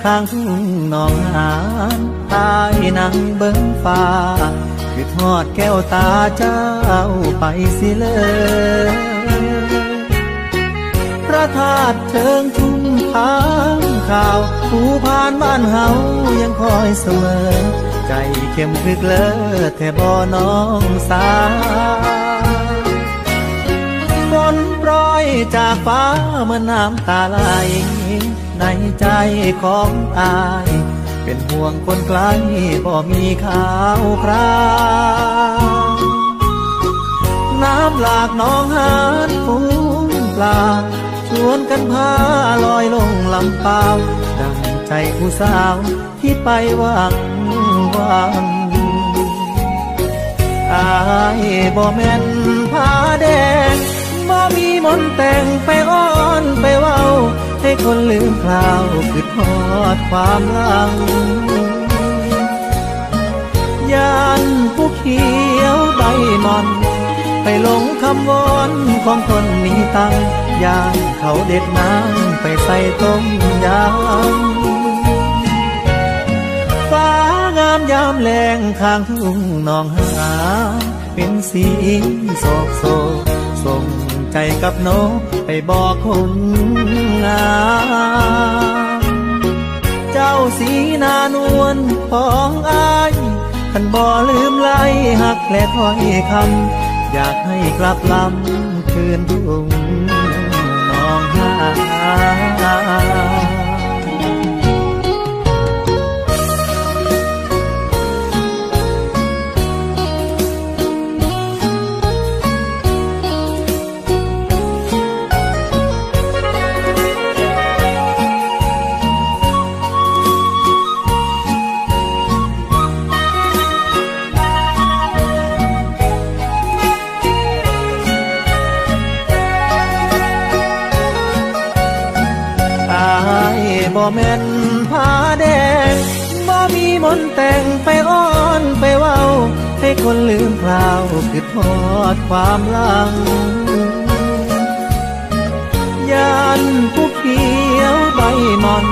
ามแรงข้างทุ่งนองหานตายนังเบิ้งฟ้า คือทอดแก้วตาเจ้าไปสิเลยพระธาตุเชิงทุ่งทางข่าวผู้ผ่านบ้านเฮายังคอยเสมอ ใจเข้มพึกเลอแท่บ่น้องสาฝนโปรยจากฟ้าเมื่อน้ำตาไหล ในใจของอาย เป็นห่วงคนไกลบ่มีข่าวคราวน้ำหลากน้องหานฟูงปลาชวนกันพาลอยลงลำเปล่าดังใจผู้สาวที่ไปหวังวังอายบ่แม่นผ้าแดงบ่มีมนแต่งไปอ้อนไปเว้า ให้คนลืมคราวคือทอดความหลังยานผู้เขียวใบมอน ไปหลงคำวอนของคนมีตังยานเขาเด็ดน้ำไปใส่ต้มยำฟ้างามยามแรงข้างทุ่งนองหา เป็นสีโศกโศกส่ง ใจกับนไปบอกคนงามเจ้าสีนานวลของอายท่านบ่ลืมไล่หักและถ้อยคำอยากให้กลับลำคืนทุ่งน้องหา บ่แม่นผ้าแดงบ่มีมนแต่งไปอ้อนไปเว้า ให้คนลืมคราวคือทอดความลังยานผู้เขียวใบมอน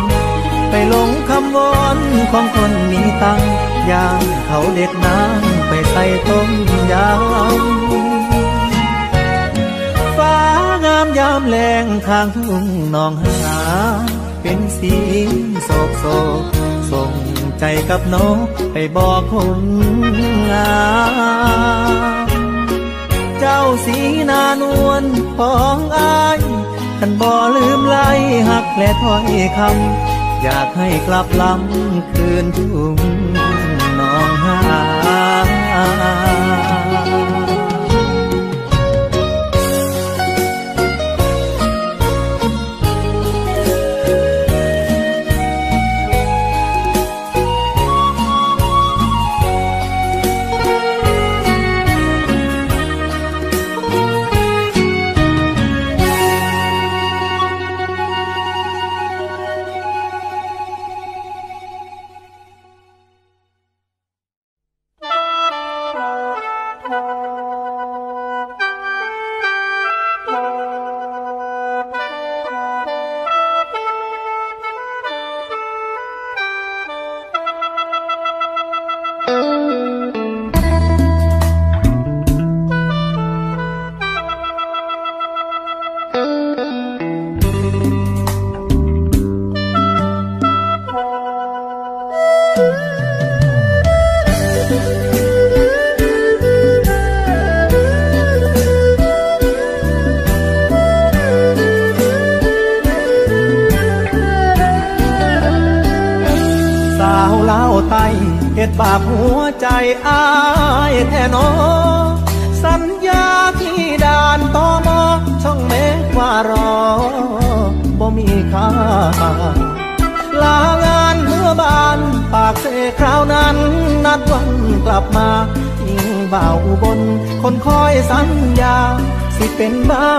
ไปลงคำวอนของคนมีตังยามเขาเด็ดน้ำไปใส่ต้มยำฟ้างามยามแรงข้างทุ่งนองหา เป็นสีโศกโศกส่งใจกับนกไปบอกคนงามเจ้าสีนานวลของอายท่านบ่ลืมไล่หักและถ้อยคำอยากให้กลับลำคืนทุ่งหนองหา บาปหัวใจอายแท้หนอสัญญาที่ด่านตอมอช่องเมฆว่ารอบ่มีค่าลางานเมื่อบานปากเสคราวนั้น นัดวันกลับมายิ่งเบาอุบนคนคอยสัญญา สิเป็นบ้า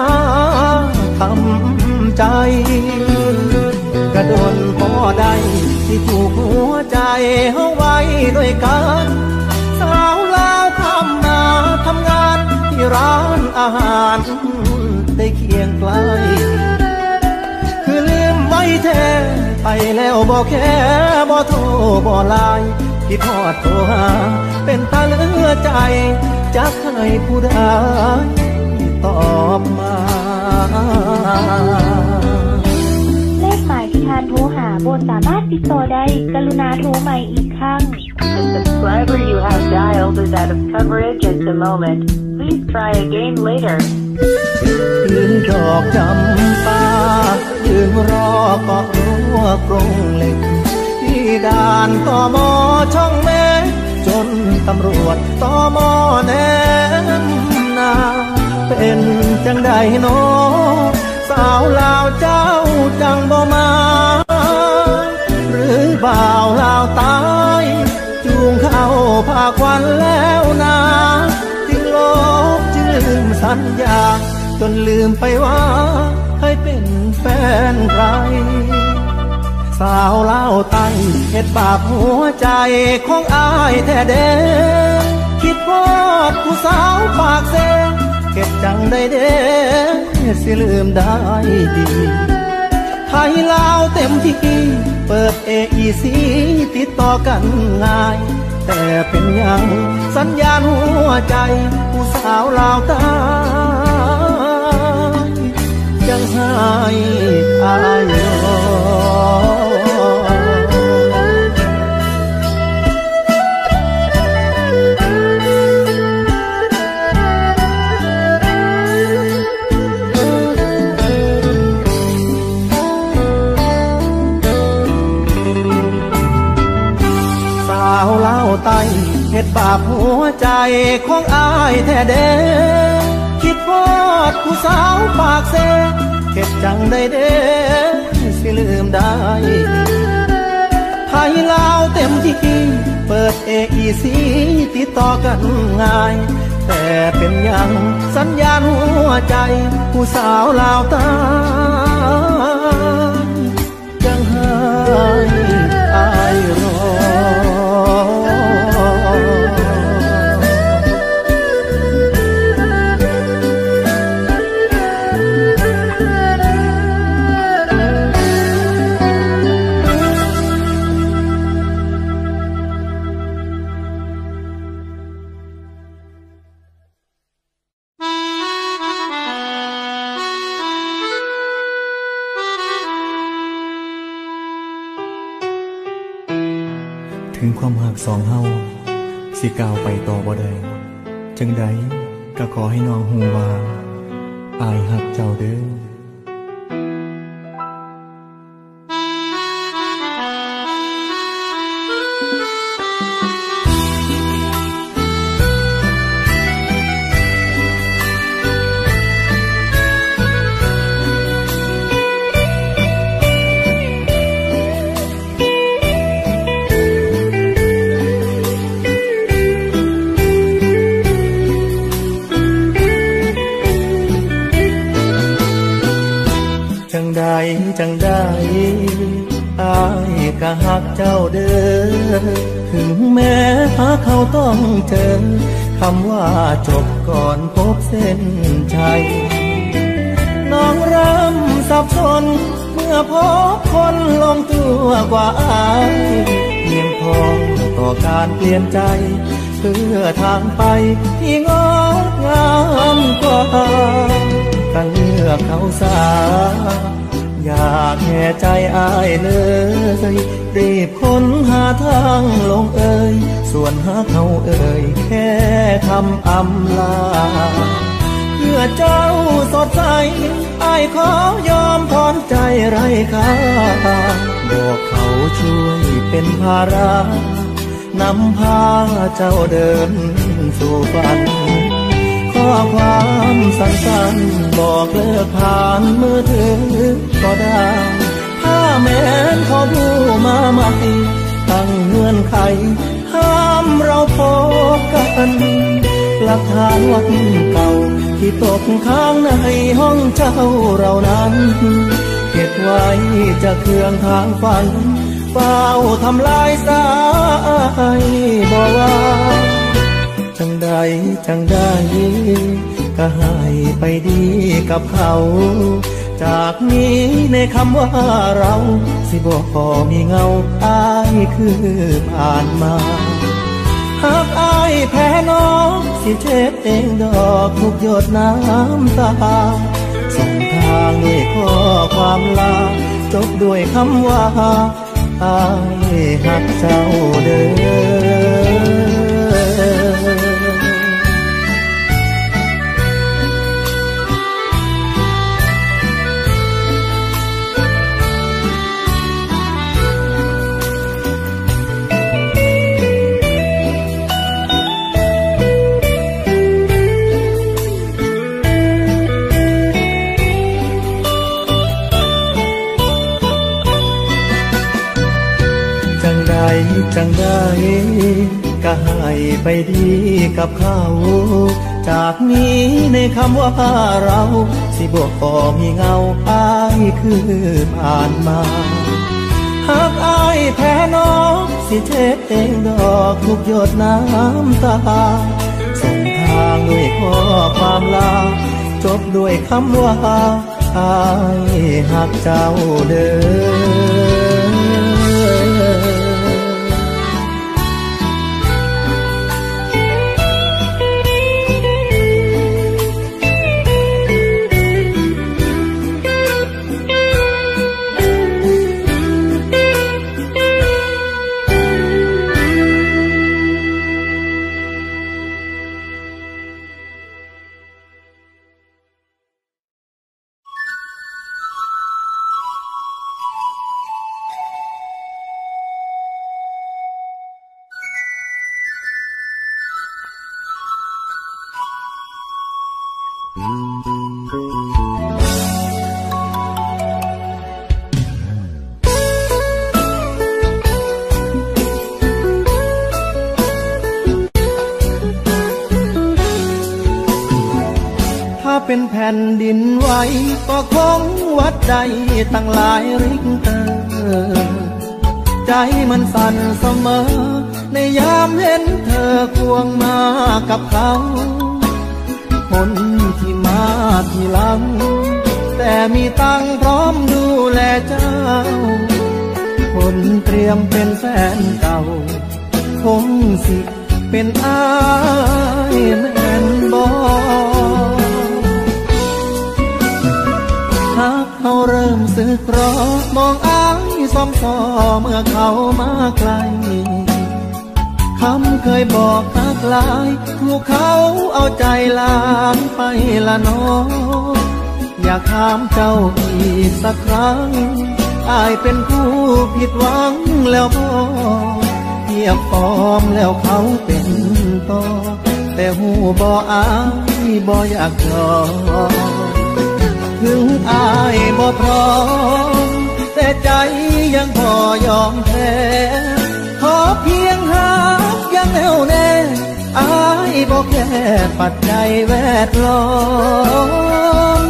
ทำใจ กระโดนพอได้ ที่ผูกหัวใจเฮาไว้ด้วยกันสาวลาวคำนาทำงานที่ร้านอาหารได้เคียงไกลคือลืมไว้แท้ไปแล้วบอกแค่บอโทรบอกลายคิดทอดโทรหาเป็นตาเลือใจจะใครผู้ใดตอบมาายที่ทานโทรหาบนสามารถติดต่อได้ กรุณาโทรใหม่อีกครั้ง The subscriber you have dialed is out of coverage at the moment. Please try again later. ยืนดอกจำปายืนรอเกาะรั้วกรงเหล็ก ที่ด่านตอมอช่องแม่จนตำรวจตอมอแนมนา เป็นจังใดโน สาวลาวเจ้าจังบ่มา หรือบ่าวลาวตาย จูงเข้าภาควันแล้วนาจึงลบจึงลืมสัญญา จนลืมไปว่าให้เป็นแฟนใคร สาวเล่าวไต้เห็ดบาปหัวใจของอายแท้เด้คิดพอดผู้สาวปากเซ เก็บจังได้เด้สิลืมได้ดีไทยลาวเต็มที่ เปิดเอไอซีติดต่อกันง่าย แต่เป็นยังสัญญาณหัวใจ ผู้สาวลาวตายยังให้อายรอ บาปหัวใจของอายแท้เด้คิดพอดผู้สาวปากเซเห็ดจังได้เด้สิลืมได้ไทยลาวเต็มที่เปิดเอไอซีติดต่อกันง่าย แต่เป็นยังสัญญาณหัวใจ ผู้สาวลาวตายยังให้อายรอ สองเฮา อเขาสา อยากแห่ใจอายเลย รีบค้นหาทางลงเอ่ย ส่วนหาเขาเอ่ยแค่คำอำลา เพื่อเจ้าสดใสอายขอยอมถอนใจไรค่าบอกเขาช่วยเป็นภาระนำพาเจ้าเดินสู่ฝันข้อ ความสั้นๆบอกเลิกผ่านมือถือก็ได้ ถ้าแม้นเขาผู้มาใหม่ตั้งเงื่อนไข ห้ามเราพบกันหลักฐานวันเก่า ที่ตกค้างในห้องเจ้าเรานั้น เก็บไว้จะเครื่องทางฝันเฝ้าทำลายสายบอกว่า จังใดจังได้ก็หายไปดีกับเขา จากนี้ในคำว่าเรา สิบอกพอมีเงาอายคือผ่านมาหากอายแพ้น้องสิเช็ดเองดอกทุกหยดน้ำตาส่งทางด้วยข้อความลาจบด้วยคำว่าอายหักเจ้าเด้อ ไปดีกับเขา จากนี้ในคำว่าเรา สิบอกพอมีเงาอายคือผ่านมาหากอายแพ้น้องสิเช็ดเองดอกทุกหยดน้ำตา ส่งทางด้วยข้อความลา จบด้วยคำว่าอายหักเจ้าเด้อ เป็นแผ่นดินไหวก็คงวัดใดตั้งหลายริกเตอร์ใจมันสั่นเสมอ ในยามเห็นเธอควงมากับเขาคนที่มาทีหลัง แต่มีตังพร้อมดูแลเจ้า คนเตรียมเป็นแฟนเก่า คงสิเป็นอายแม่นบอก เขาเริ่มสึกรอมองอ้ายซ้อมซอเมื่อเขามาไกลคำเคยบอกทักลายถูกเขาเอาใจลานไปละน้องอยากถามเจ้าอีกสักครั้งอายเป็นผู้ผิดหวังแล้วพอเทียบฟอมแล้วเขาเป็นต่อแต่หูบ่อายบ่อยากยอม ถึงอายบ่พร้อม แต่ใจยังพอยอมแพ้ขอเพียงหากยังแน่วแน่อายบ่แค่ปัจจัยแวดล้อม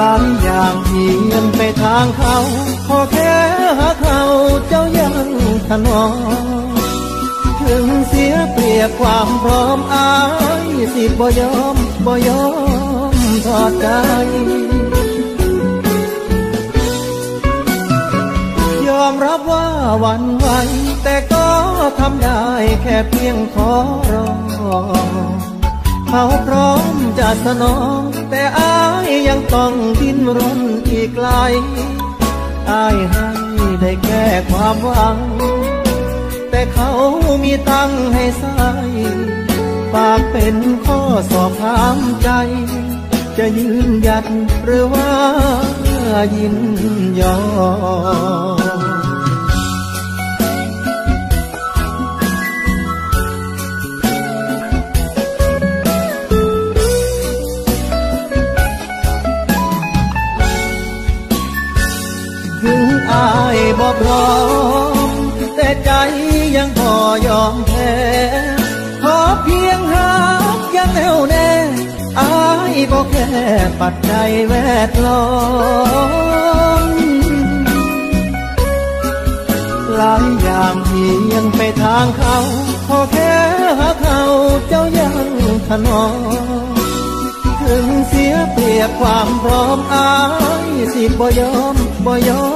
ลายอย่างเพียนไปทางเขา ขอแค่หาเขาเจ้ายังถนอมถึงเสียเปรียบความพร้อมอายสิบ่ยอม บ่ยอมทอดใจยอมรับว่าวันไหวแต่ก็ทำได้แค่เพียงขอรอเขาพร้อมจะสนอง แต่อายยังต้องดิ้นรนอีกไกลอายให้ได้แค่ความหวัง แต่เขามีตังให้ใส่ ฝากเป็นข้อสอบถามใจ จะยืนหยัดหรือว่ายินยอมถึงอายบ่พร้อม แต่ใจยังพอยอมแพ้ ยังแน่วแน่อายบ่แค่ปัจจัยแวดล้อมหลายอย่างเพียงไปทางเขาขอแค่หาเขาเจ้ายังถนอมถึถึงเสียเปรียบความพร้อมอายสิบ่ยอมบ่ยอ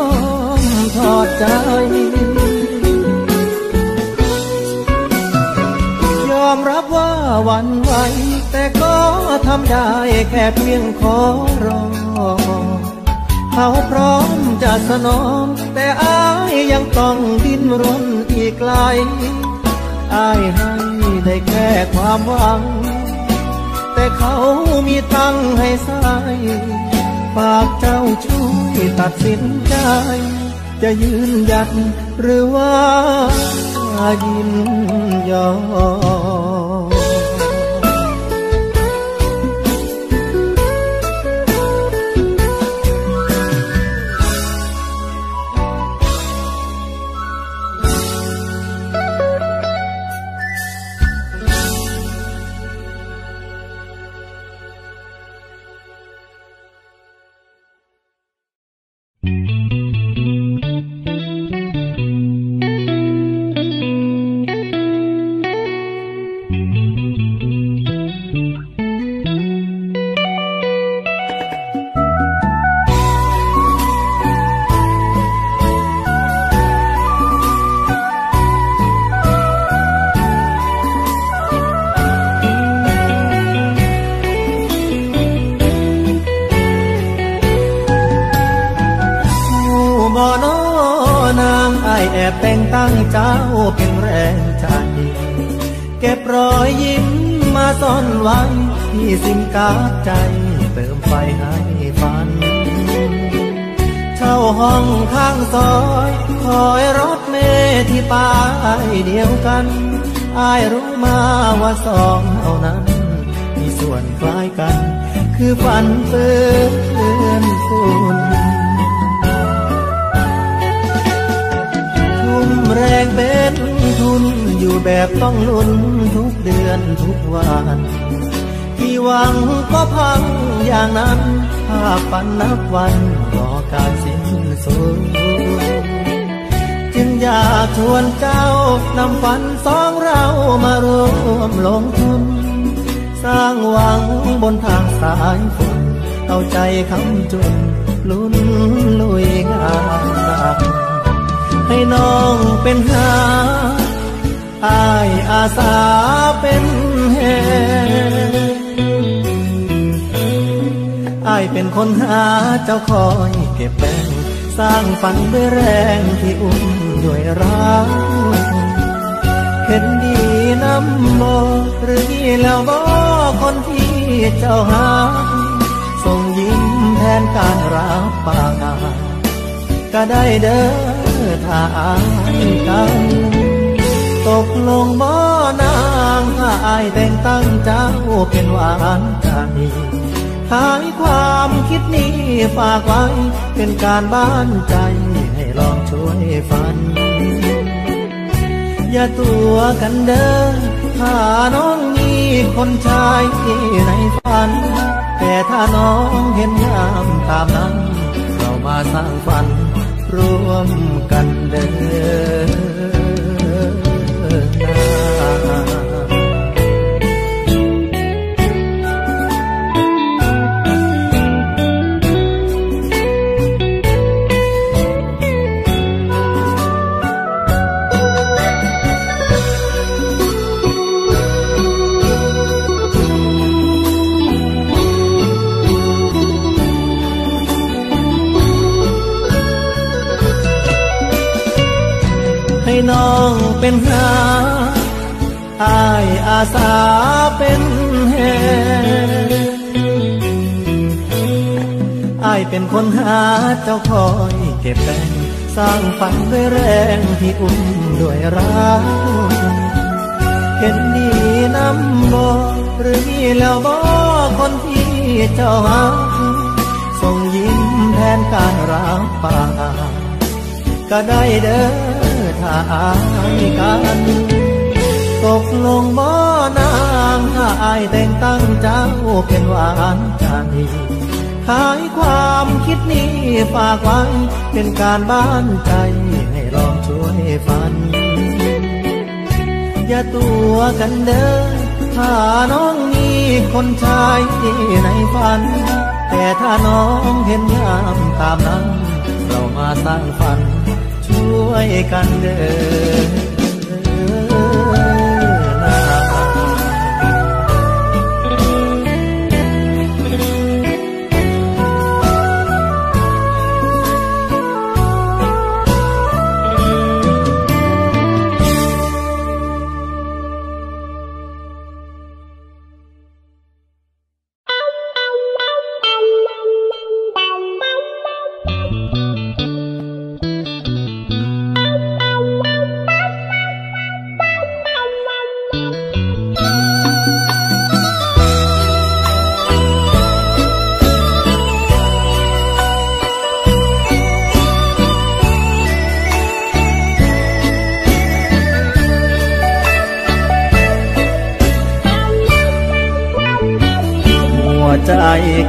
มทอดใจ มรับว่าวันไหวแต่ก็ทำได้แค่เพียงขอรอเขาพร้อมจะสนองแต่อายยังต้องดิ้นรนอีกไกลอายให้ได้แค่ความหวัง แต่เขามีตั้งให้ใส่ฝากเจ้าช่วยตัดสินใจ จะยืนหยัดหรือว่า ยิน กันอายรู้มาว่าสองเท่านั้น มีส่วนคล้ายกัน คือฝันเปื้อนฝุ่นทุ่มแรงเป็นทุนอยู่แบบต้องลุ้นทุกเดือนทุกวันที่หวังก็พังอย่างนั้นภาพฝันนับวันรอการสิ้นสุด อยากชวนเจ้านำฝันสองเรามารวมลงทุน สร้างหวังบนทางสายฝนเอาใจคำจุนลุ้นลุยงานหนักให้น้องเป็นหาอายอาสาเป็นแหอายเป็นคนหาเจ้าคอยเก็บแบ่งสร้างฝันด้วยแรงที่อุ้ม ด้วยรักเห็นดีน้ำบอหรือนี่แล้วบอคนที่เจ้าหาส่งยิ้มแทนการรับปากก็ได้เด้อถ้าอายกันตกลงบ่นางถ้าอายแต่งตั้งเจ้าเป็นหวานใจขายความคิดนี้ฝากไว้เป็นการบ้านใจ วยฝัน อย่าตัวกันเดินถ้าน้องมีคนชายในฝัน แต่ถ้าน้องเห็นยามตามนั้น เรามาสร้างฝันร่วมกันเดิน เป็นหาอายอาสาเป็นแหอายเป็นคนหาเจ้าคอยเก็บแบ่งสร้างฝันด้วยแรงที่อุ้มด้วยรักเห็นดีน้ำบอหรือมีแล้วบอคนที่เจ้าหาส่งยิ้มแทนการรับปากก็ได้เด้อาอายกัน ตกลงบ่นางถ้าอายแต่งตั้งเจ้าเป็นหวานใจขายความคิดนี้ฝากไว้เป็นการบ้านใจให้ลองช่วยฝัน อย่าตัวกันเด้อถ้าน้องมีคนชายในฝัน แต่ถ้าน้องเห็นยามตามนั้น เรามาสร้างฝัน ช่วยกันเดิน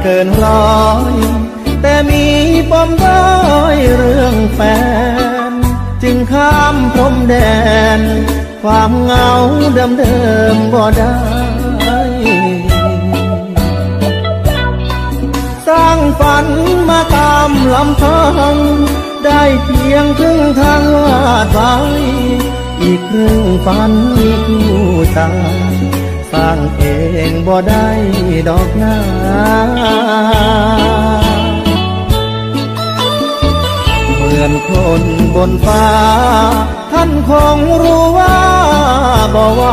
กินร้อย แต่มีปมด้อยเรื่องแฟน จึงข้ามพรมแดน ความเหงาเดิมเดิมๆบ่ได้สร้างฝันมาตามลำพัง ได้เพียงครึ่งทางวาดไว้อีกครึ่งฝันมีคู่ใจ สร้างเองบ่ได้ดอกนาเหมือนคนบนฟ้า ท่านคงรู้ว่าบ่ไหว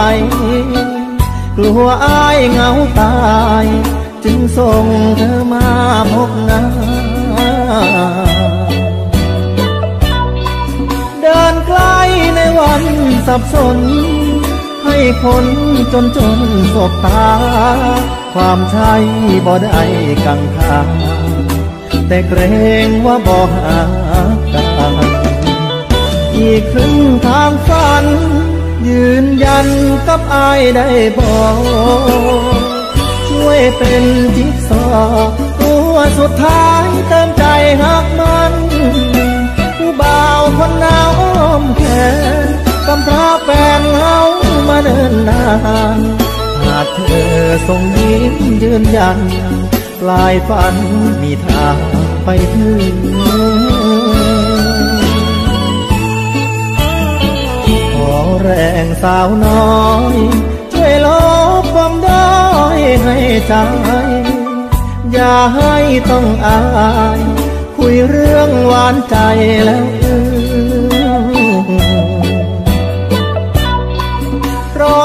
กลัวอายเหงาตาย จึงส่งเธอมาพบหน้าเดินไกล้ในวันสับสน ให้คนจนจนสบตา ความใช่บ่ได้กังขาแต่เกรงว่าบ่หากันอีกครึ่งทางฝัน ยืนยันกับอายได้บอกช่วยเป็นจิ๊กซอตัวสุดท้ายเติมใจหักมันผู้บ่าวคนหนาวอ้อมแขนกำพร้าแฟนเฮา มาเดินนานหากเธอส่งยิ้มยืนยันปลายฝันมีทางไปถึงขอแรงสาวน้อยช่วยลบความด้อยให้ใจอย่าให้ต้องอาย คุยเรื่องหวานใจแล้วอื้อ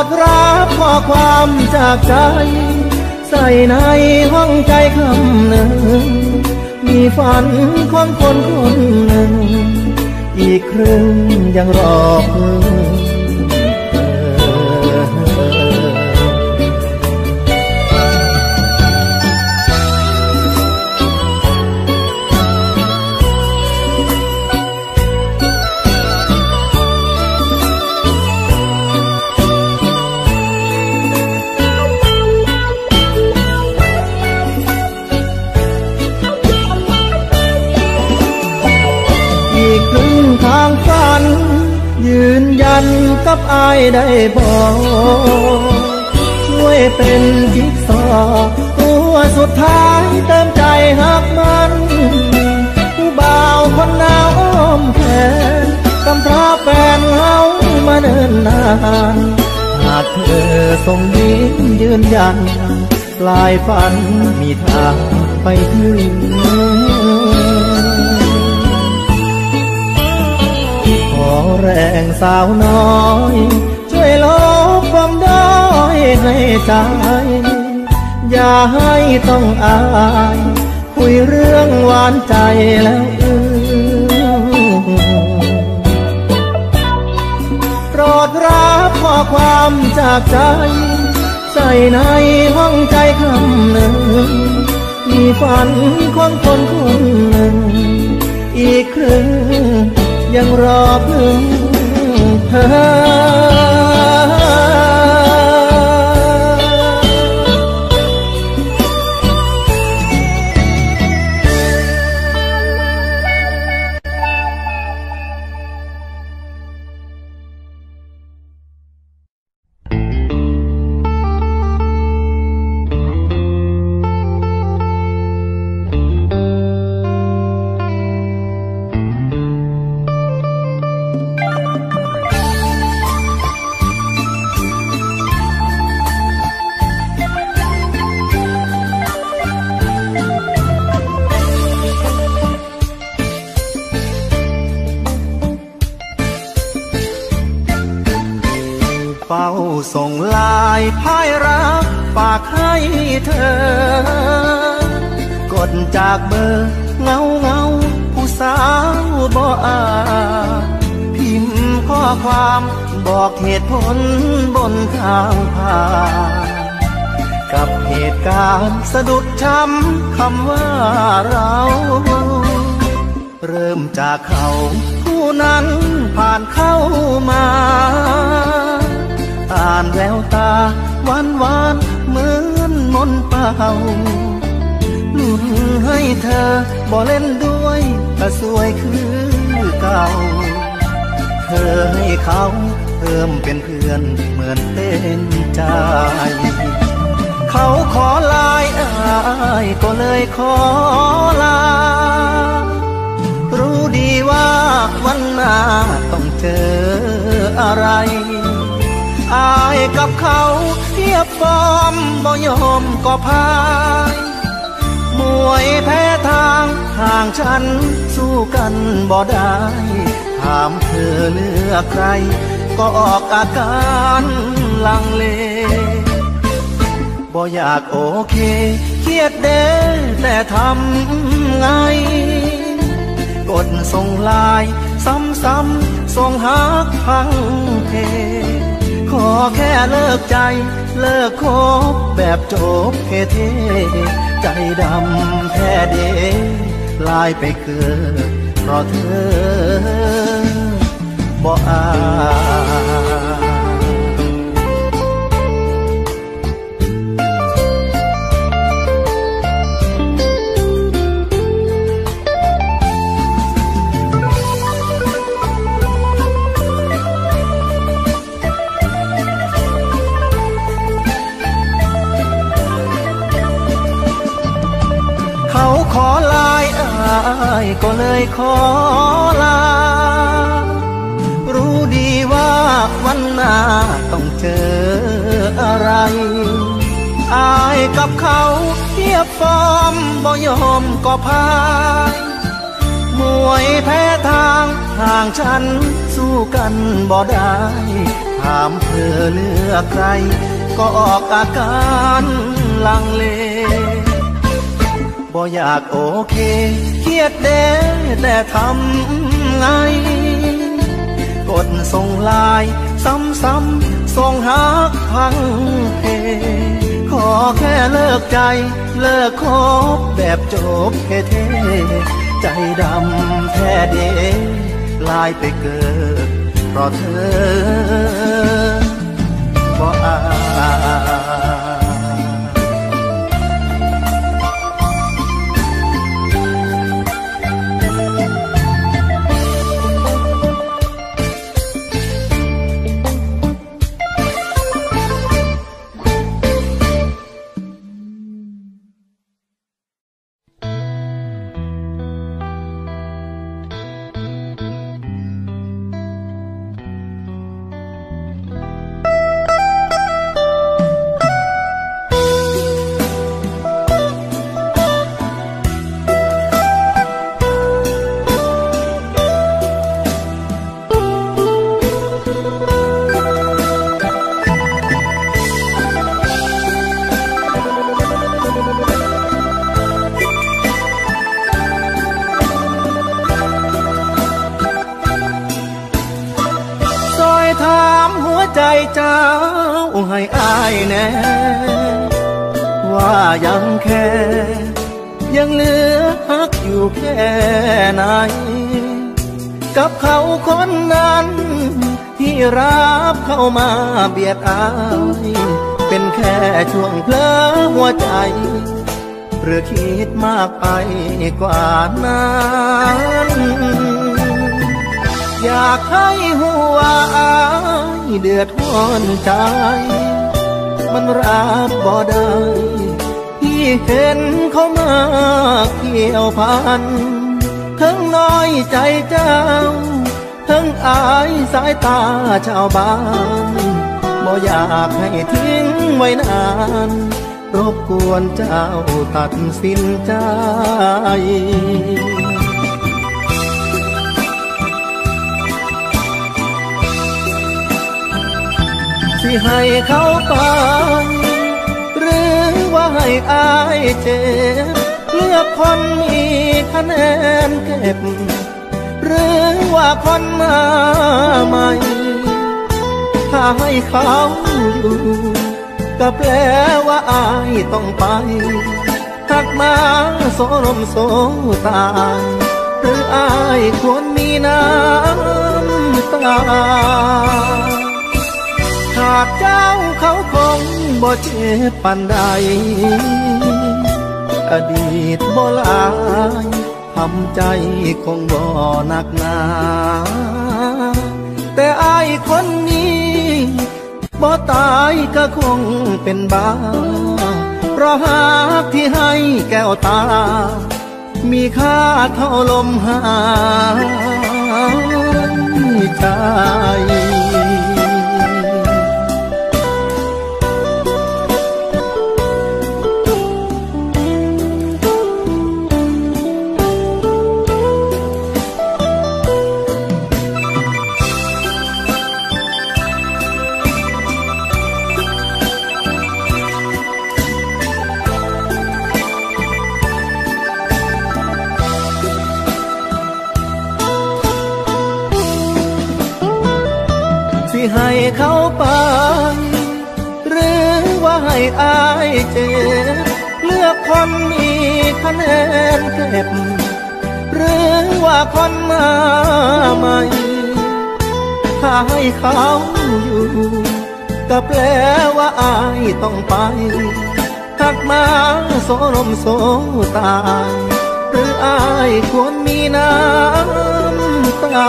ดรับข้อความจากใจ ใส่ในห้องใจคำหนึ่ง มีฝันของคนคนหนึ่ง อีกครึ่งยังรอเพื่อันกับอายได้บอกช่วยเป็นจิ๊กซอตัวสุดท้ายเติมใจหักมันผู้บ่าวคนหนาวอ้อมแขนกำพร้าแฟนเฮามาเดินนานหากเธอส่งยิ้มยืนยันปลายฝันมีทางไปถึง แรงสาวน้อย ช่วยลบความด้อยให้ใจ อย่าให้ต้องอาย คุยเรื่องหวานใจแล้วอือโปรดรับข้อความจากใจ ใส่ในห้องใจคำหนึ่ง มีฝันของคนคนหนึ่ง อีกครึ่ง ยังรอเพึ่งเธอากให้เธอ กดจากเบอร์เงาเงาผู้สาวบ่อาพิมพ์ข้อความบอกเหตุผลบนทางผ่านกับเหตุการณ์สะดุดช้ำคำว่าเรา เริ่มจากเขาผู้นั้นผ่านเข้ามา อ่านแววตาหวานหวาน มนนต์เป่าลุ้นให้เธอบ่เล่นด้วยก็สวยคือเก่า เธอให้เขาเพิ่มเป็นเพื่อนเหมือนเต้นใจ เขาขอลายอายก็เลยขอลา รู้ดีว่าวันหน้าต้องเจออะไรอายกับเขาเทียบฟอมบ่ย ก็พายมวยแพ้ทางทางฉันสู้กันบ่ได้ถามเธอเลือกใคร ก็ออกอาการลังเลบ่อยากโอเค เครียดเด้แต่ทำไง กดส่งลาย ซ้ำๆส่งหักพังเพ ขอแค่เลิกใจ เลิกคบแบบจบเทใจดำแท้เดลายไปเกิดเพราะเธอบ่อา เขาขอลายอายก็เลยขอลา รู้ดีว่าวันหน้าต้องเจออะไร อายกับเขาเทียบฟอร์มบ่ยอมก็พายมวยแพ้ทางห่างฉันสู้กันบ่ได้ถามเธอเลือกใคร ก็ออกอาการลังเล บ่อยากโอเค เครียดเด้แต่ทำไง กดส่งลาย ซ้ำๆส่งหักพังเพขอแค่เลิกใจ เลิกคบแบบจบเท่ใจดำแท้เดลายไปเกิด เพราะเธอบ่อา คนนั้น ที่รับเข้ามาเบียดอาย เป็นแค่ช่วงเพลอหัวใจ หรือคิดมากไปกว่านั้นอยากให้หัวอายเดือดร้อนใจ มันรับบ่ได้ที่เห็นเขามาเกี่ยวพันทั้งน้อยใจเจ้า ทั้งอายสายตาชาวบ้านบ่อยากให้ทิ้งไว้นาน รบกวนเจ้าตัดสินใจสิให้เขาไป หรือว่าให้อายเจ็บเลือกคนมีคะแนนเก็บ หรือว่าคนมาใหม่ถ้าให้เขาอยู่ก็แปลว่าอายต้องไปหักมาโซลมโซตาหรืออายควรมีน้ำตาขาดเจ้าเขาคงบ่เจ็บปันใด อดีตบ่ลาย ทำใจคงบ่หนักหนา แต่อายคนนี้บ่ตายก็คงเป็นบ้า เพราะหากที่ให้แก้วตา มีค่าเท่าลมหายใจ อายเจ็บเลือกคนมีคะแนนเก็บหรือว่าคนมาใหม่ถ้าให้เขาอยู่ก็แปลว่าอายต้องไปหักมาโซลมโซตา หรืออายควรมีน้ำตา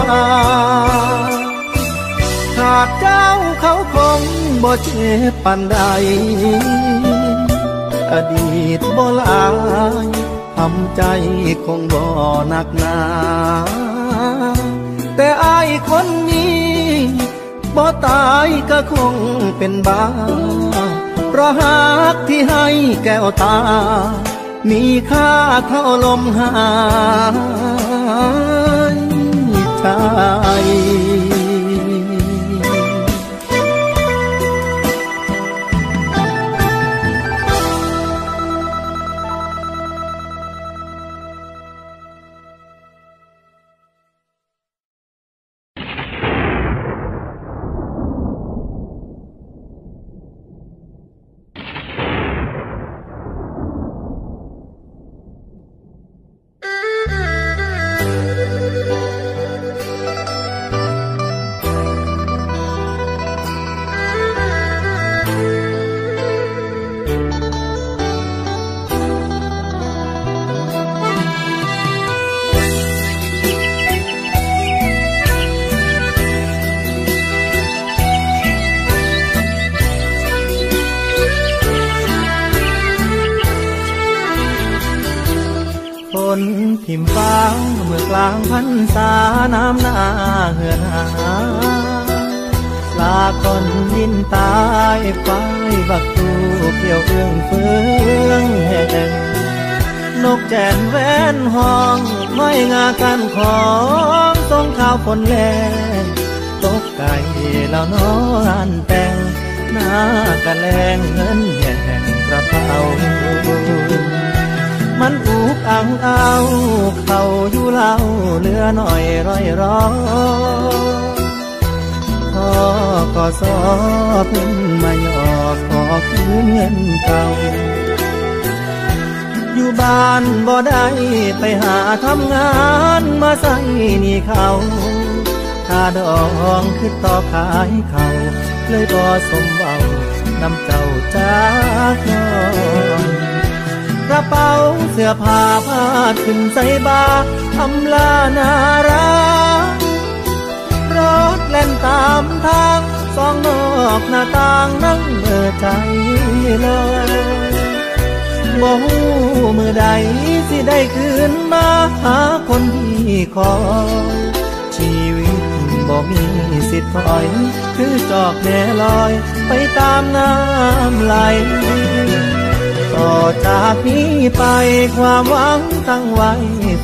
ขาดเจ้าเขาคงบ่เจ็บปันใด อดีตบ่ลายทำใจคงบ่หนักหนา แต่อายคนนี้บ่ตายก็คงเป็นบ้า เพราะหากที่ให้แก้วตา มีค่าเท่าลมหายใจ สอเพิ่นมาหยอกขอคืนเงินเก่า อยู่บ้านบ่ได้ไปหาทำงานมาใส่หนี่เขาค่าดองคือต่อขายเขา เลยบ่สมเบานำเจ้าจากน้อกระเป๋าเสื้อผ้าพาดขึ้นใส่บาอำลานารักรถแล่นตามทาง สองนอกหน้าต่างนั่งเมื่อใจเลยบ่ฮู้มือใดสิได้คืนมาหาคนที่คอยชีวิตบ่มีสิทธิ์ถอย คือจอกแน่ลอยไปตามน้ำไหลต่อจากนี้ไปความหวังตั้งไว้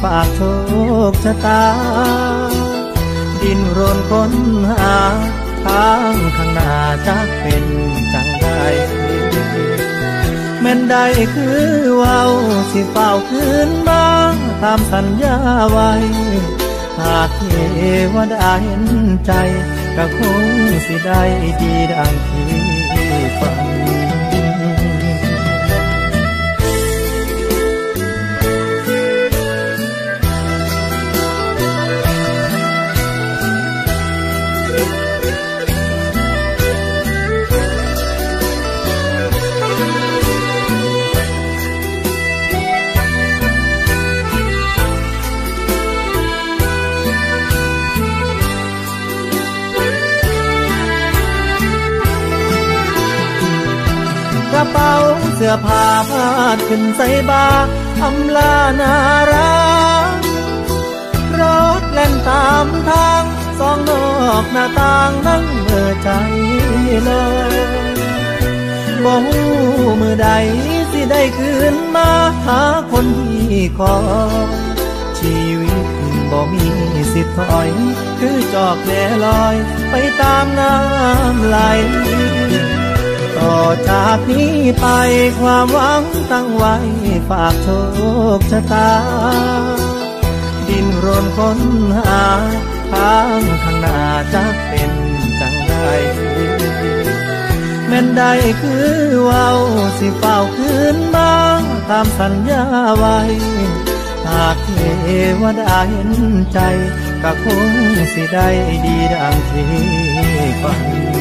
ฝากโชคชะตา ดินรนค้นหา ทางข้างหน้าจะเป็นจังไดแม่นใดคือเว้าสิเฝ้าคืนมาตามสัญญาไว้ หากเทวดาเห็นใจก็คงสิได้ดีดังที่ฝัน เสื้อผ้าพาดขึ้นใส่บาอำลานารักรถแล่นตามทางสองนอกหน้าต่างนั่งเมื่อใจเลยบ่หูมือใดสิได้คืนมาหาคนที่คอยชีวิตบ่มีสิทธิ์ถอย คือจอกแม่ลอยไปตามน้ำไหล ต่อจากนี้ไปความหวังตั้งไว้ฝากโชคชะตา ดินรนค้นหาทางข้างหน้าจะเป็นจังไรแม่นใดคือเว้าสิเฝ้าคืนมาตามสัญญาไว้ หากเทวดาเห็นใจก็คงสิได้ดีดังที่ฝัน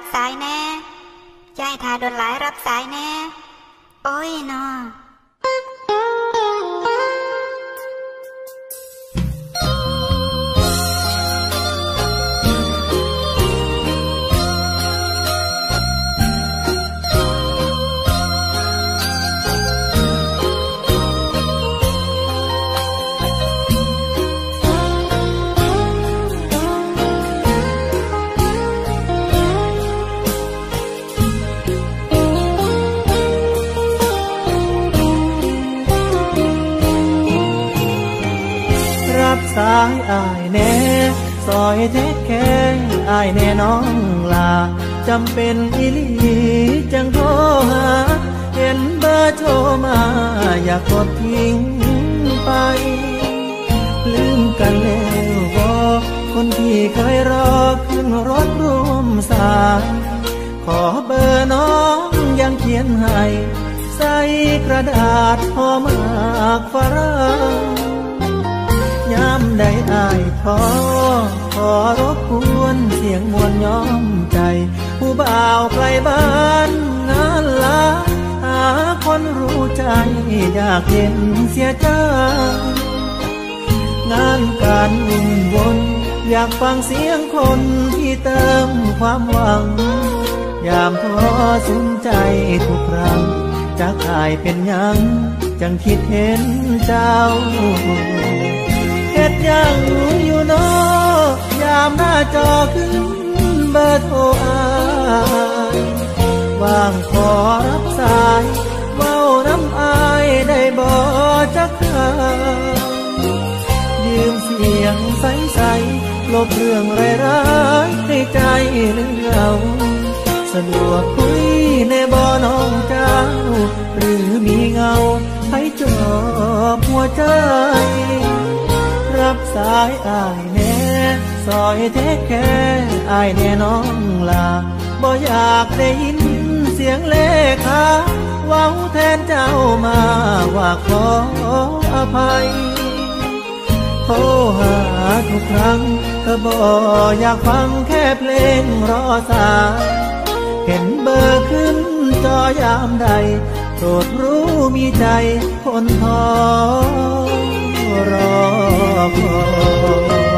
รับสายแน่ยายทาโดนหลายรับสายแน่ เป็นหยัง จังคิดเห็นเจ้าเฮ็ดหยังอยู่เนอยามหน้าจอขึ้นเบอร์โทรอายว่างขอรับสายเว้าน้ำอายได้บ่จักคายืมเสียงใสๆลบเรื่องร้ายๆให้ใจเรื่อง สะดวกคุยในบ่อน้องเจ้า หรือมีเงาให้จอบหัวใจ รับสายอายแน่ซอยเทคแค่อายแน่น้องลาบ่อยากได้ยินเสียงเลขาเว้าแทนเจ้ามาว่าขออภัยโทรหาทุกครั้งก็บ่อยากฟังแค่เพลงรอสาย ห็นเบอร์ขึ้นจอยามใดโปรดรู้มีใจคนท้อรอคอย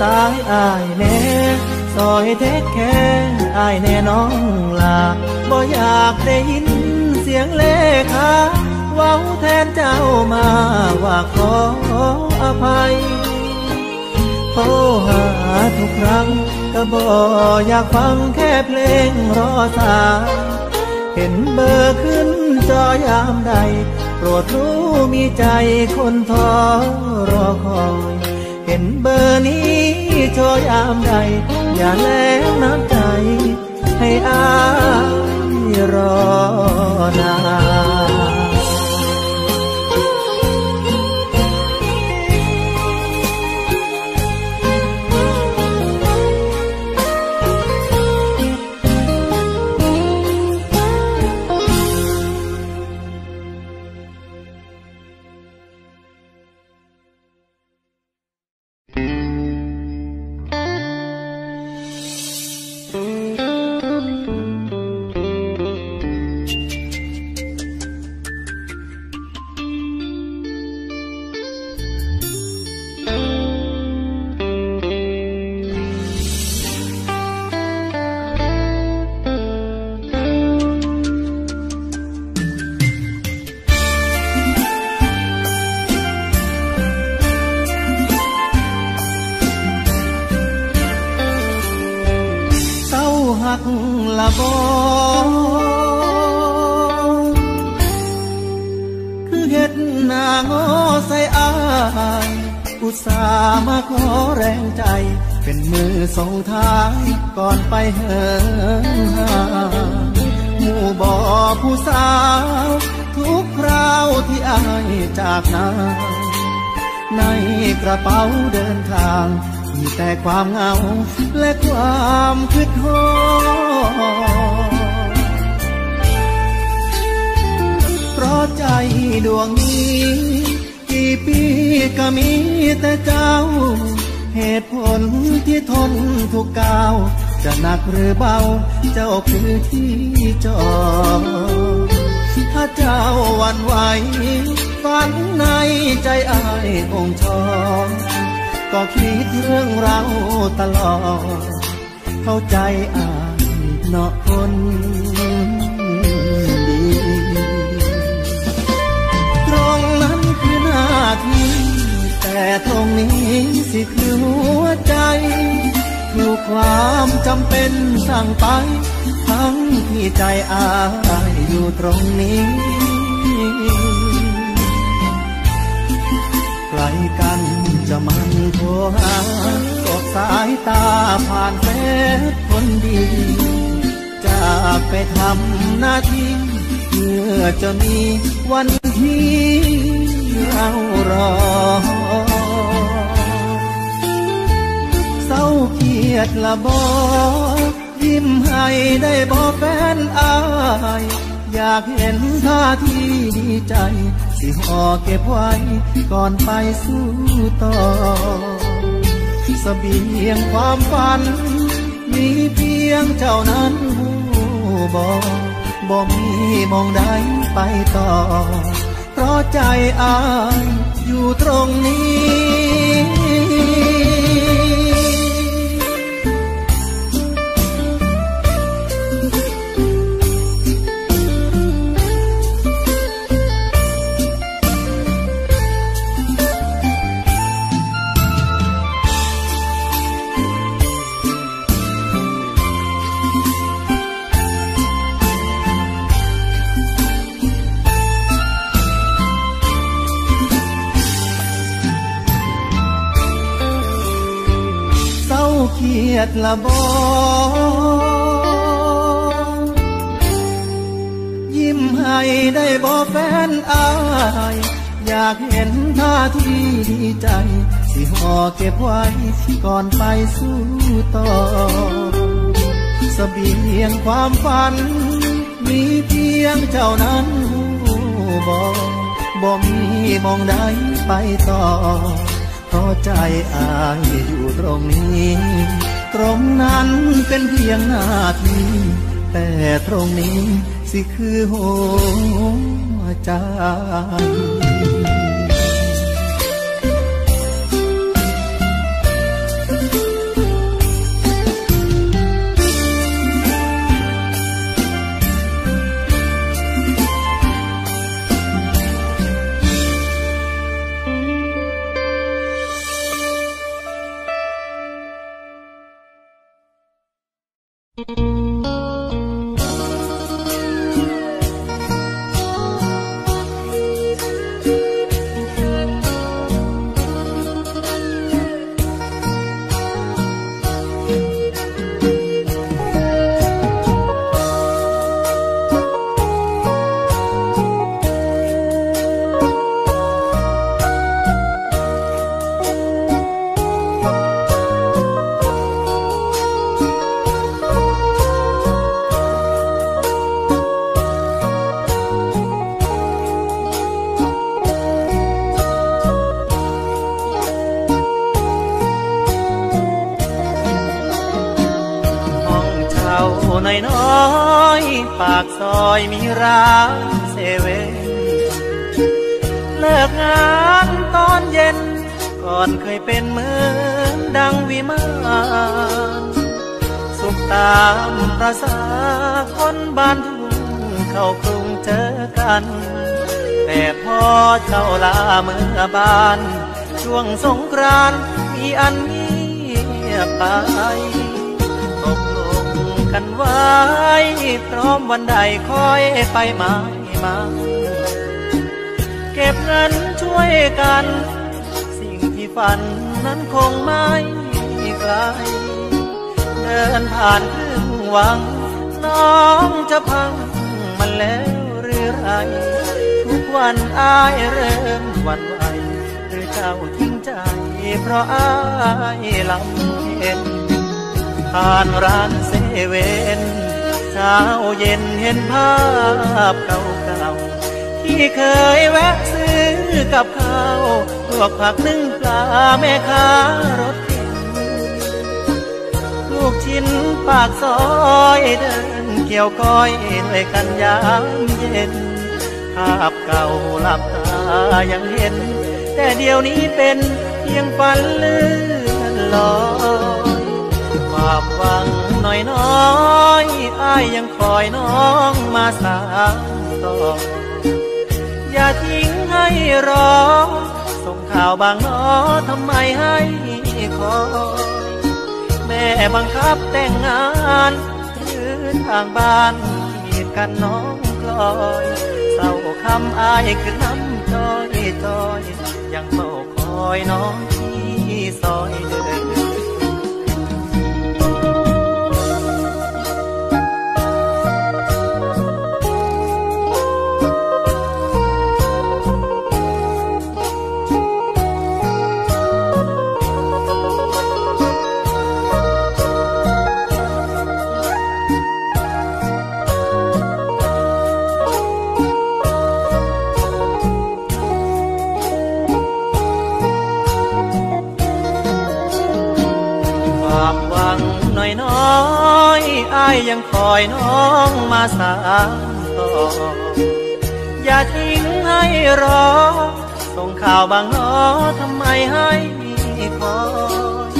สายอายแน่ซอยเทคแค่อายแน่น้องลาบ่อยากได้ยินเสียงเลขาเว้าแทนเจ้ามาว่าขออภัยโทรหาทุกครั้งก็บ่อยากฟังแค่เพลงรอสายเห็นเบอร์ขึ้นจอยามใด โปรดรู้มีใจคนท้อรอคอย เห็นเบอร์นี้จอยามใด อย่าแลงน้ำใจ ให้อายรอนาน หน้างอใส่อายอุตส่าห์มาขอแรงใจ เป็นมือส่งท้ายก่อนไปเหินห่างหมู่บ่อผู้สาว ทุกคราวที่อายจากนาในกระเป๋าเดินทาง มีแต่ความเหงาและความคิดฮอ เพราะใจดวงนี้ กี่ปีก็มีแต่เจ้า เหตุผลที่ทนทุกก้าว จะหนักหรือเบา เจ้าคือที่จอดถ้าเจ้าวันไหวฝันในใจอายคงชอบก็คิดเรื่องเราตลอด เข้าใจอายเนาะคนากนี้แต่ตรงนี้สิคือหัวใจถูกความจำเป็นสั่งไป ทั้งที่ใจอายอยู่ตรงนี้ใครกันจะมันโทรหากดสายตาผ่านเฟซคนดี จากไปทำหน้าที่ มื่อจะมีวันที่เรารอ เศร้าเครียดละบอยิ้มให้ได้บอแฟนอาย อยากเห็นท่าที่ดีใจ สิห่อเก็บไว้ก่อนไปสู้ต่อสเสบียงความฝัน มีเพียงเจ้านั้นหูบอก บ่มีมองใดไปต่อ เพราะใจอายอยู่ตรงนี้ ยดละบอยิ้มให้ได้บอแฟนอาย อยากเห็นท่าทีดีใจ สิห่อเก็บไว้ก่อนไปสู้ต่อสเบียงความฝัน มีเพียงเจ้านั้นบอกบ่มีมองใดไปต่อเพราะใจอายอยู่ตรงนี้ ตรงนั้นเป็นเพียงหน้าที่ แต่ตรงนี้สิคือหัวใจ ลาเมื่อบาน ช่วงสงกรานต์มีอันเงียบไปตกลงกันไว้พร้อมวันใดคอยไปมายมาเก็บเงินช่วยกัน สิ่งที่ฝันนั้นคงไม่ไกลเดินผ่านครึ่งวัง น้องจะพังมันแล้วหรือไร ทุกวันอายเริ่มวันไหวหรือเจ้าทิ้งใจ เพราะอายลำเห็นผ่านร้านเซเว่นเช้าเย็นเห็นภาพเก่าๆที่เคยแวะซื้อกับข้าวลวกผักนึ่งปลาแม่ค้ารถเข็นลูกชิ้นปากซอยเดินเกี่ยวก้อยด้วยกันยามเย็นาพเก่าหลับตายังเห็น แต่เดี๋ยวนี้เป็นเพียงฝันเลื่อนลอยความหวังน้อยน้อยอ้ายยังคอยน้องมาสานต่ออย่าทิ้งให้รอ ส่งข่าวบางน้อทำไมให้คอยแม่บังคับแต่งงานยืนทางบ้านขีดกันน้องกลอย เศร้าคำอายคือน้ำจอยจอยยังเฝ้าคอยน้องที่ซอยเดิน สานต่อ อย่าทิ้งให้รอ ส่งข่าวบางน้อทำไมให้คอย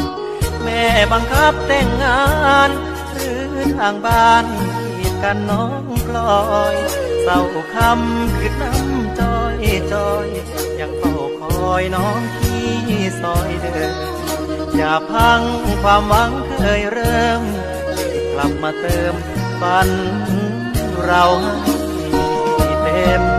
แม่บังคับแต่งงาน หรือทางบ้านขีดกันน้องกลอยเศร้าคำคือน้ำจอยจอยยังเฝ้าคอยน้องที่ซอยเดิมอย่าพังความหวังเคยเริ่ม กลับมาเติมฝัน เราให้เต็ม